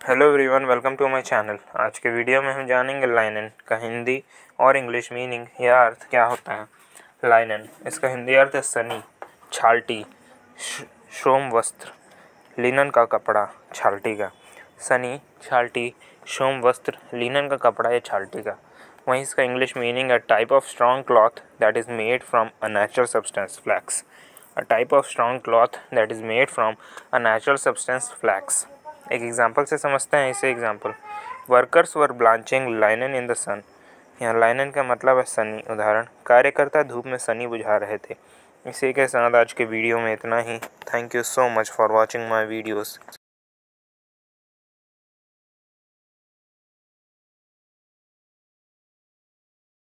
Hello everyone welcome to my channel आज के video में हम जानेंगे लाइनन का हिंदी और इंग्लिश मीनिंग या अर्थ क्या होता है? लाइनन इसका हिंदी अर्थ है सनी, छाल्टी शोम वस्त्र, लिनन का कपड़ा, छाल्टी का। सनी, छाल्टी, शोम वस्त्र, लिनन का कपड़ा, या छाल्टी का। वहीं इसका इंग्लिश मीनिंग है type of strong cloth that is made from a natural substance flax a type of strong cloth that is made from a natural substance flax एक एग्ज़ाम्पल से समझते हैं, इसे example workers were blanching linen in the sun यहाँ linen का मतलब है सनी, उदाहरण. कार्यकर्ता धूप में सनी बुझा रहे थे। इसी के साथ आज के वीडियो में इतना ही. Thank you so much for watching my videos